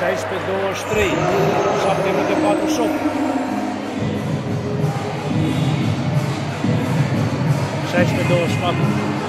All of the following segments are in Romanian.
16 23 7 minute 48 16 24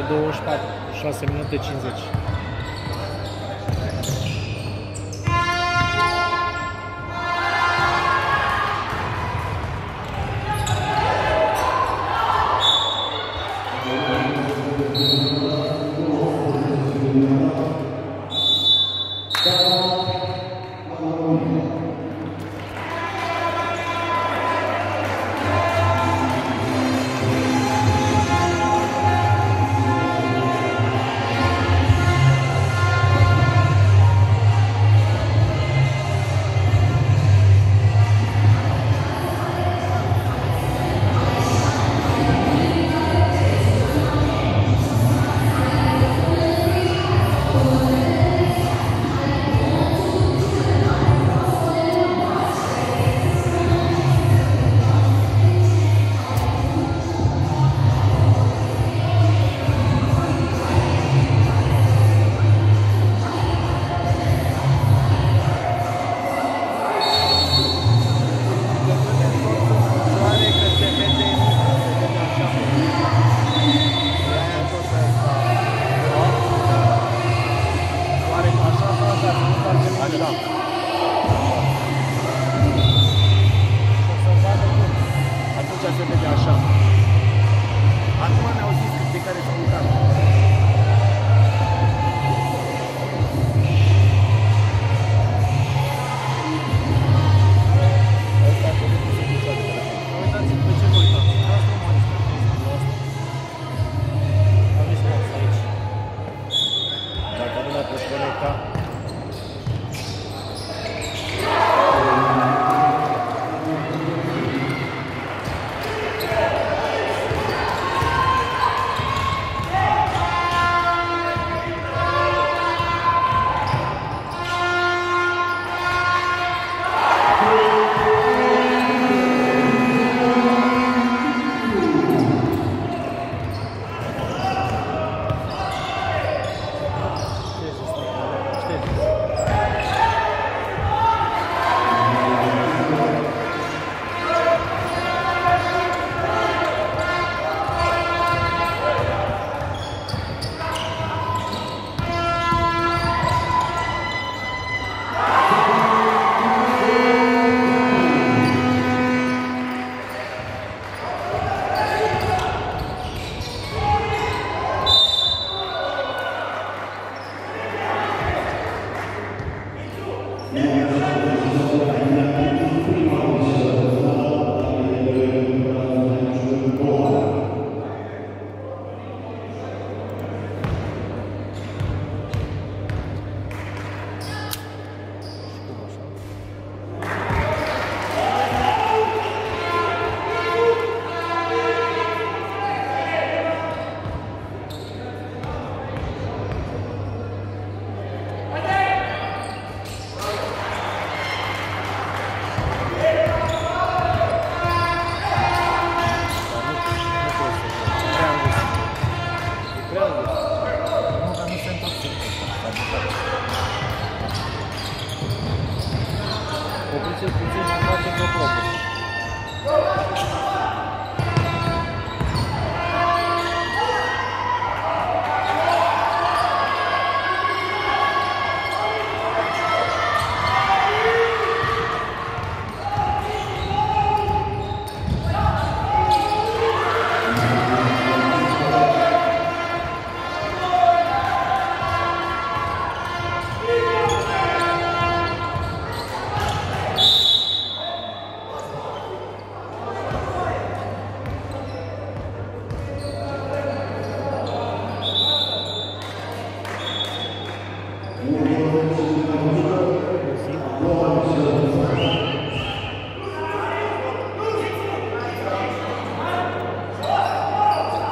cu 24, 6 minute 50.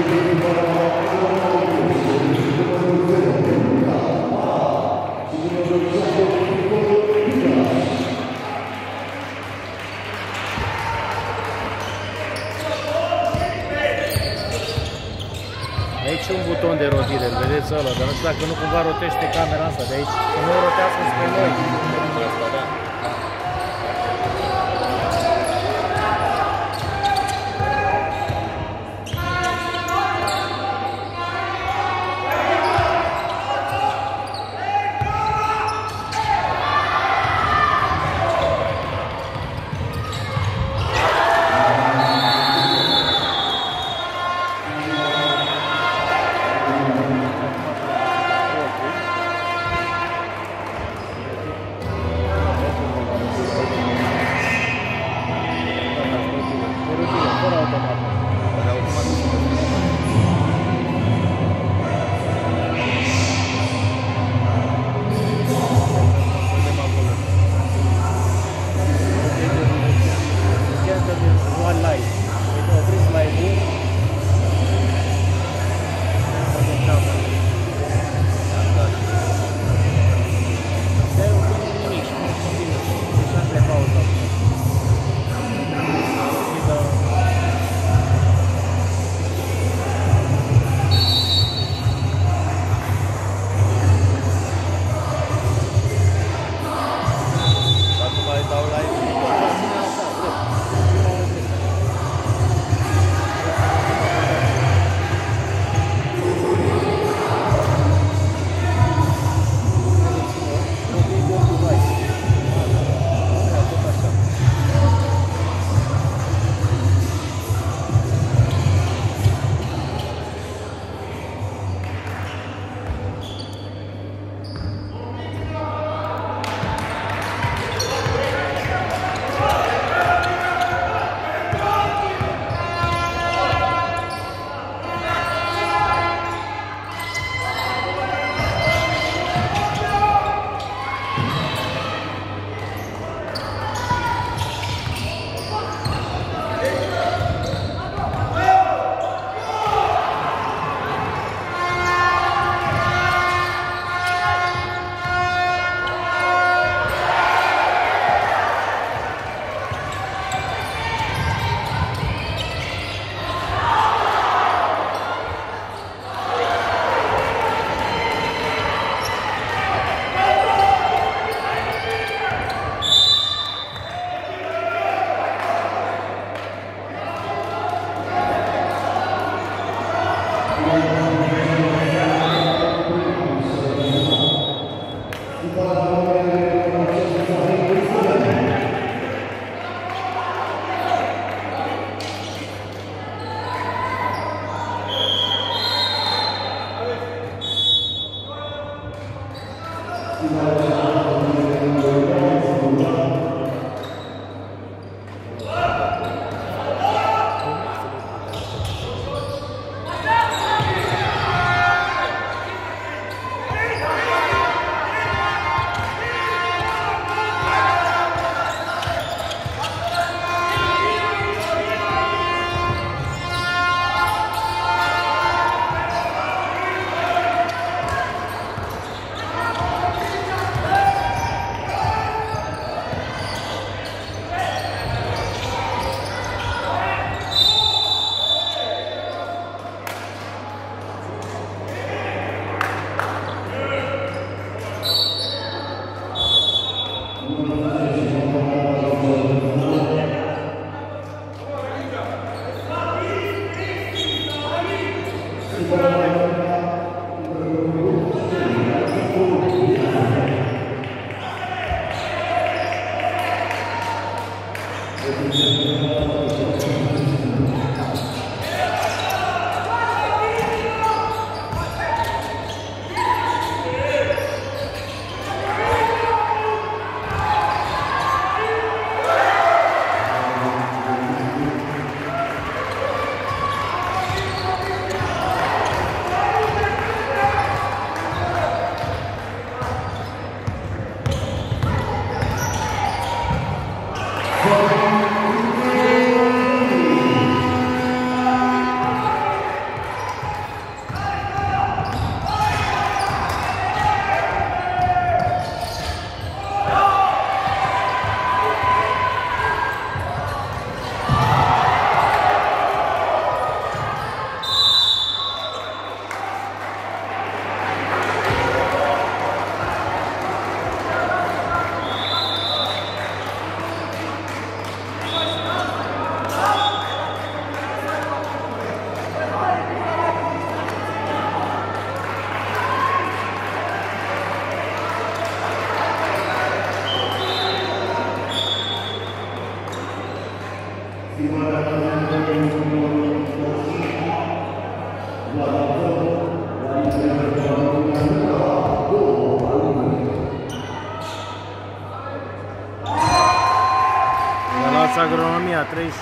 Aici e un buton de rotire, îl vedeți ăla, dar nu știu dacă nu cumva rotește camera asta de aici. Să nu o rotească spre noi.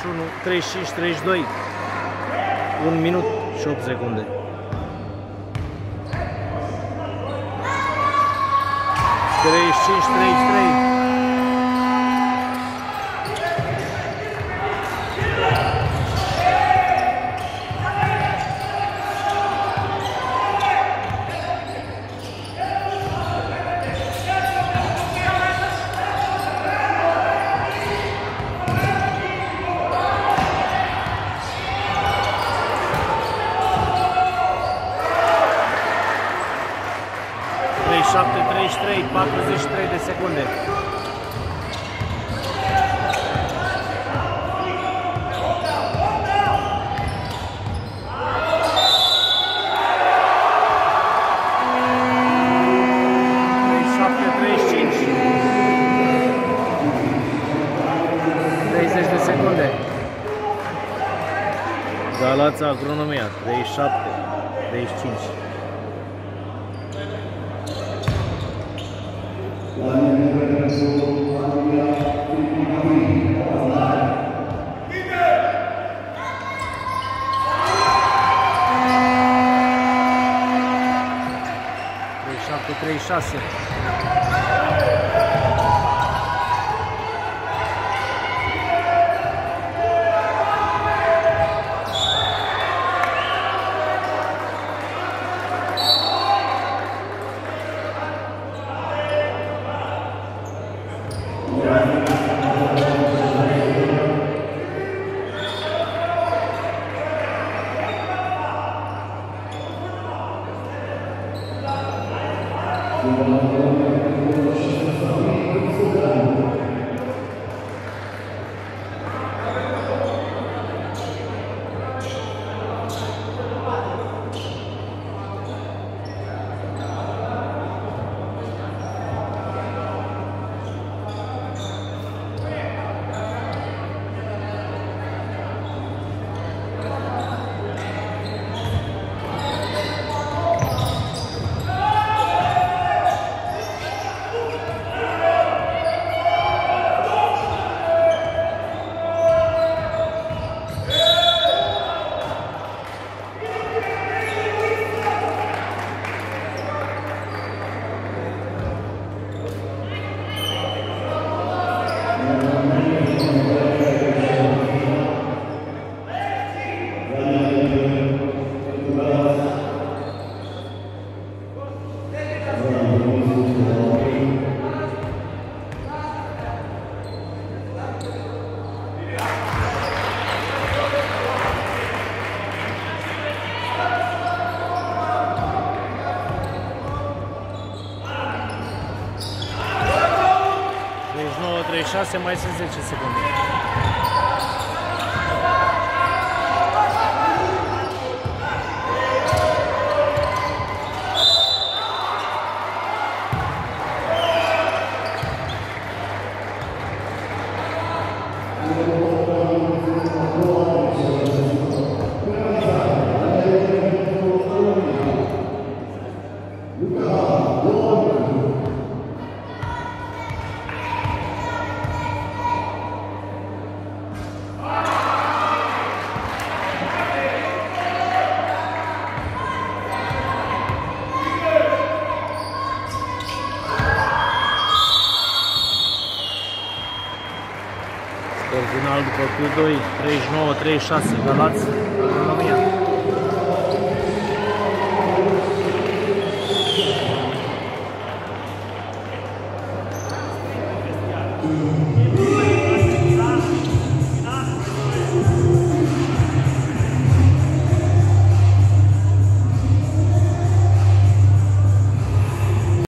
31, 35, 32 1 minut și 8 secunde Treizeci cinci, treizeci trei. Galați Agronomia, 37, 35. começar a ser mais exigente segundo. Final după Q2, 39-36, Galați,